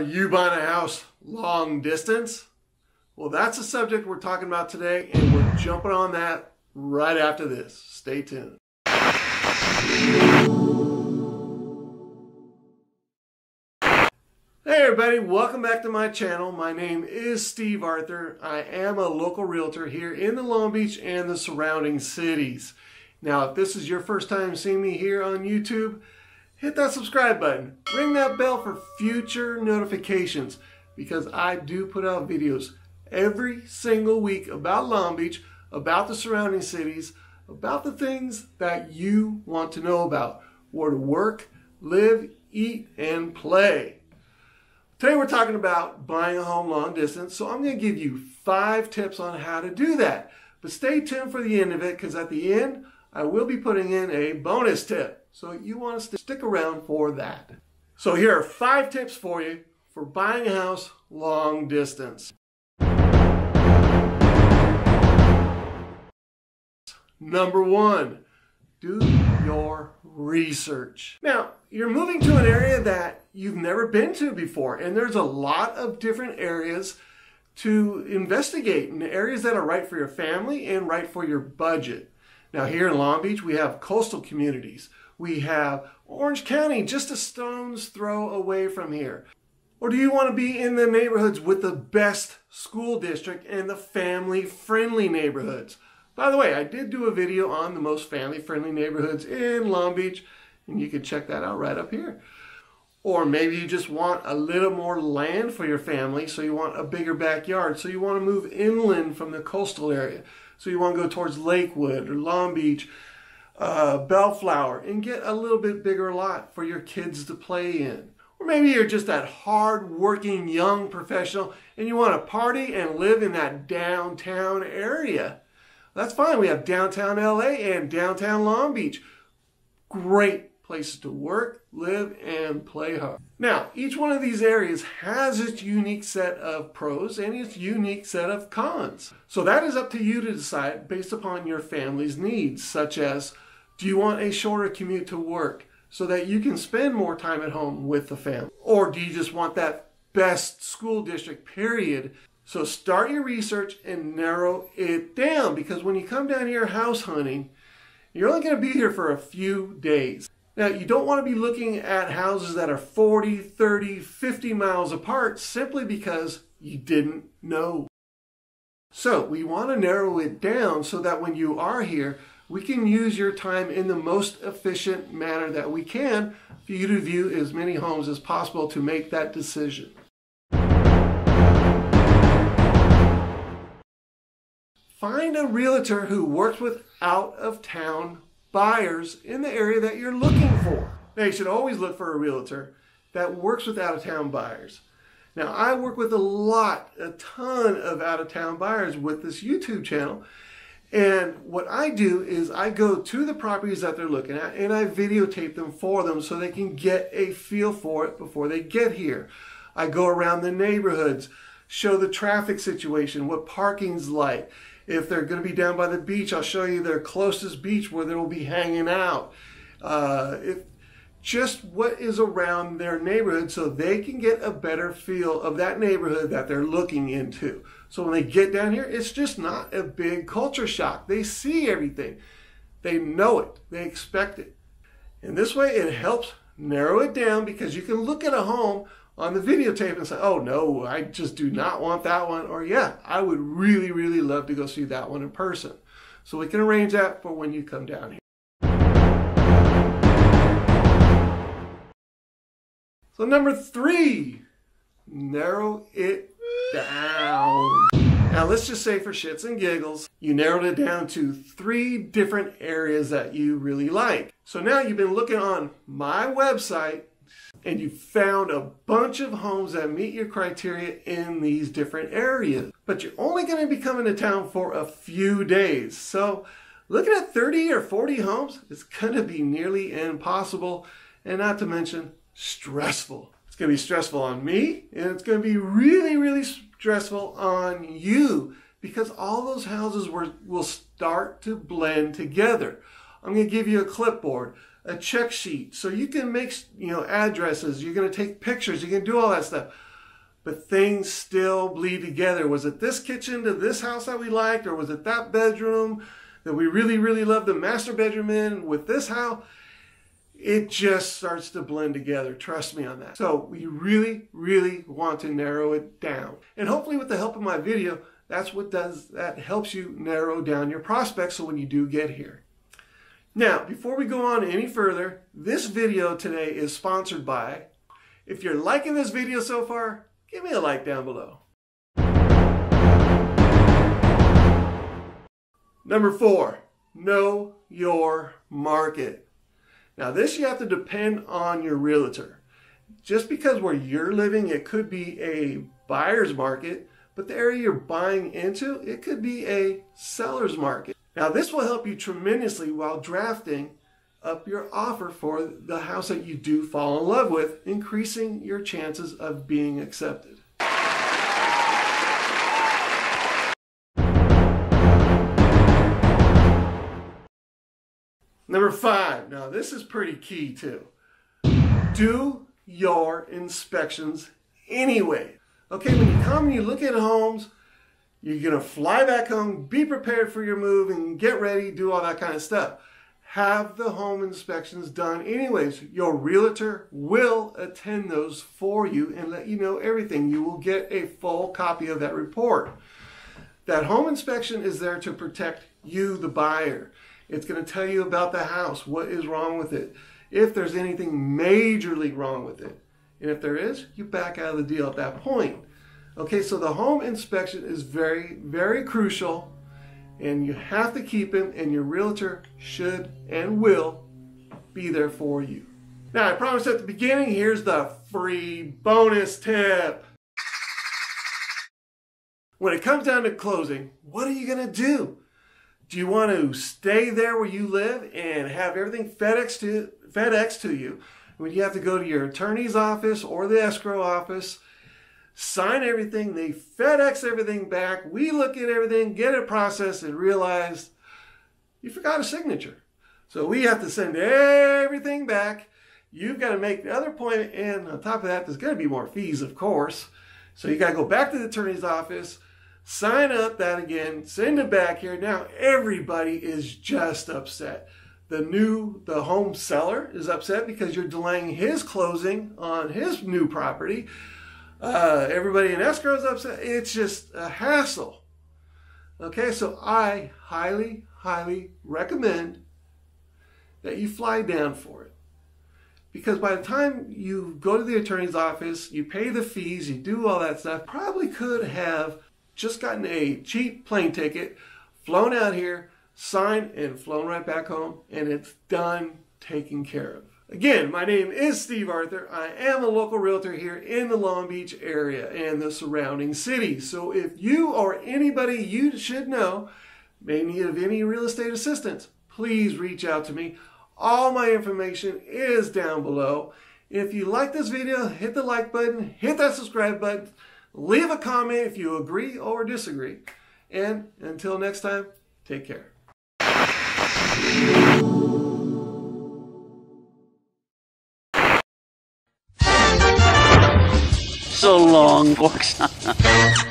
Are you buying a house long distance? Well, that's the subject we're talking about today, and we're jumping on that right after this. Stay tuned. Hey everybody, welcome back to my channel. My name is Steve Arthur. I am a local realtor here in the Long Beach and the surrounding cities. Now, if this is your first time seeing me here on YouTube, hit that subscribe button. Ring that bell for future notifications because I do put out videos every single week about Long Beach, about the surrounding cities, about the things that you want to know about. Where to work, live, eat, and play. Today we're talking about buying a home long distance, so I'm going to give you five tips on how to do that. But stay tuned for the end of it because at the end I will be putting in a bonus tip. So you want us to stick around for that. So here are five tips for you for buying a house long distance. Number one, do your research. Now, you're moving to an area that you've never been to before, and there's a lot of different areas to investigate, and areas that are right for your family and right for your budget. Now, here in Long Beach, we have coastal communities. We have Orange County, just a stone's throw away from here. Or do you want to be in the neighborhoods with the best school district and the family friendly neighborhoods? By the way, I did do a video on the most family-friendly neighborhoods in Long Beach, and you can check that out right up here. Or maybe you just want a little more land for your family, so you want a bigger backyard, so you want to move inland from the coastal area. So you want to go towards Lakewood or Long Beach, uh, Bellflower, and get a little bit bigger lot for your kids to play in. Or maybe you're just that hard-working young professional and you want to party and live in that downtown area. That's fine. We have downtown LA and downtown Long Beach. Great places to work, live, and play hard. Now, each one of these areas has its unique set of pros and its unique set of cons. So that is up to you to decide based upon your family's needs, such as do you want a shorter commute to work so that you can spend more time at home with the family? Or do you just want that best school district, period, so start your research and narrow it down because when you come down here house hunting, you're only going to be here for a few days. Now, you don't want to be looking at houses that are 40, 30, 50 miles apart simply because you didn't know. So we want to narrow it down so that when you are here, we can use your time in the most efficient manner that we can for you to view as many homes as possible to make that decision. Find a realtor who works with out of town buyers in the area that you're looking for. Now, you should always look for a realtor that works with out of town buyers. Now, I work with a lot, a ton of out of town buyers with this YouTube channel. And what I do is I go to the properties that they're looking at and I videotape them for them so they can get a feel for it before they get here. I go around the neighborhoods, show the traffic situation, what parking's like, if they're going to be down by the beach, I'll show you their closest beach where they'll be hanging out. Uh, if, just what is around their neighborhood so they can get a better feel of that neighborhood that they're looking into. So when they get down here, it's just not a big culture shock. They see everything. They know it. They expect it. And this way it helps narrow it down because you can look at a home on the videotape and say, oh no, I just do not want that one. Or yeah, I would really, really love to go see that one in person. So we can arrange that for when you come down here. So number three, narrow it down. Now let's just say for shits and giggles, you narrowed it down to three different areas that you really like. So now you've been looking on my website and you found a bunch of homes that meet your criteria in these different areas. But you're only going to be coming to town for a few days. So looking at 30 or 40 homes is going to be nearly impossible and not to mention stressful. It's going to be stressful on me and it's going to be really, really stressful on you because all those houses will, will start to blend together. I'm going to give you a clipboard a check sheet so you can make you know addresses you're going to take pictures you can do all that stuff but things still bleed together. Was it this kitchen to this house that we liked, or was it that bedroom that we really, really loved the master bedroom in with this house? It just starts to blend together. Trust me on that. So we really, really want to narrow it down. And hopefully with the help of my video, that's what does that helps you narrow down your prospects so when you do get here. Now, before we go on any further, this video today is sponsored by, if you're liking this video so far, give me a like down below. Number four, know your market. Now this you have to depend on your realtor. Just because where you're living, it could be a buyer's market, but the area you're buying into, it could be a seller's market. Now this will help you tremendously while drafting up your offer for the house that you do fall in love with, increasing your chances of being accepted. Number five, now this is pretty key too. Do your inspections anyway. Okay, when you come and you look at homes, you're gonna fly back home, be prepared for your move and get ready, do all that kind of stuff. Have the home inspections done anyways. Your realtor will attend those for you and let you know everything. You will get a full copy of that report. That home inspection is there to protect you, the buyer. It's going to tell you about the house, what is wrong with it, if there's anything majorly wrong with it. And if there is, you back out of the deal at that point. Okay, so the home inspection is very, very crucial and you have to keep it and your realtor should and will be there for you. Now, I promised at the beginning, here's the free bonus tip. When it comes down to closing, what are you going to do? Do you want to stay there where you live and have everything FedEx to FedEx to you? When you have to go to your attorney's office or the escrow office, sign everything, they FedEx everything back, we look at everything, get it processed, and realize you forgot a signature. So we have to send everything back. You've got to make the other and on top of that, there's going to be more fees, of course. So you got to go back to the attorney's office sign up that again, send it back here. Now everybody is just upset. The new, the home seller is upset because you're delaying his closing on his new property. Uh, everybody in escrow is upset. It's just a hassle. Okay, so I highly, highly recommend that you fly down for it. Because by the time you go to the attorney's office, you pay the fees, you do all that stuff, probably could have just gotten a cheap plane ticket, flown out here, signed, and flown right back home, and it's done, taken care of. Again, my name is Steve Arthur. I am a local realtor here in the Long Beach area and the surrounding cities. So if you or anybody you should know may need of any real estate assistance, please reach out to me. All my information is down below. If you like this video, hit the like button, hit that subscribe button. Leave a comment if you agree or disagree. And until next time, take care. So long, folks.